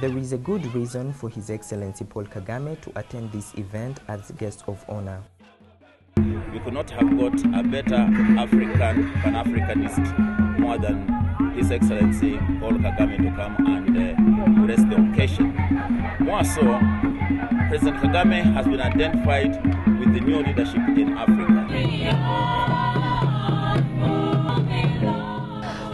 There is a good reason for His Excellency Paul Kagame to attend this event as guest of honor. We could not have got a better African, Pan-Africanist more than His Excellency Paul Kagame to come and uh, the occasion. More so, President Kagame has been identified with the new leadership in Africa.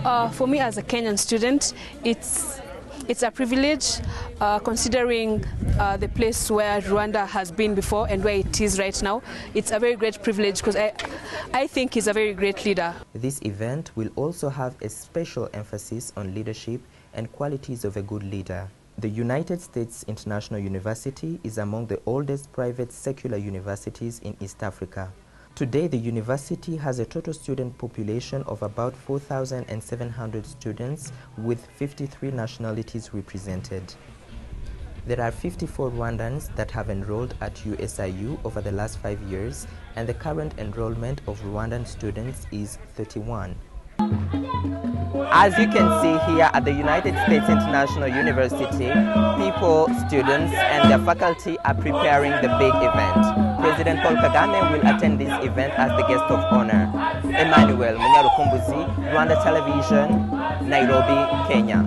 Uh, for me as a Kenyan student, it's it's a privilege uh, considering uh, the place where Rwanda has been before and where it is right now. It's a very great privilege because I, I think he's a very great leader. This event will also have a special emphasis on leadership and qualities of a good leader. The United States International University is among the oldest private secular universities in East Africa. Today, the university has a total student population of about 4,700 students with 53 nationalities represented. There are 54 Rwandans that have enrolled at USIU over the last five years, and the current enrollment of Rwandan students is 31. As you can see here at the United States International University, people, students, and their faculty are preparing the big event. President Paul Kagame will attend this event as the guest of honor. Emmanuel Munyarukumbuzi, Rwanda Television, Nairobi, Kenya.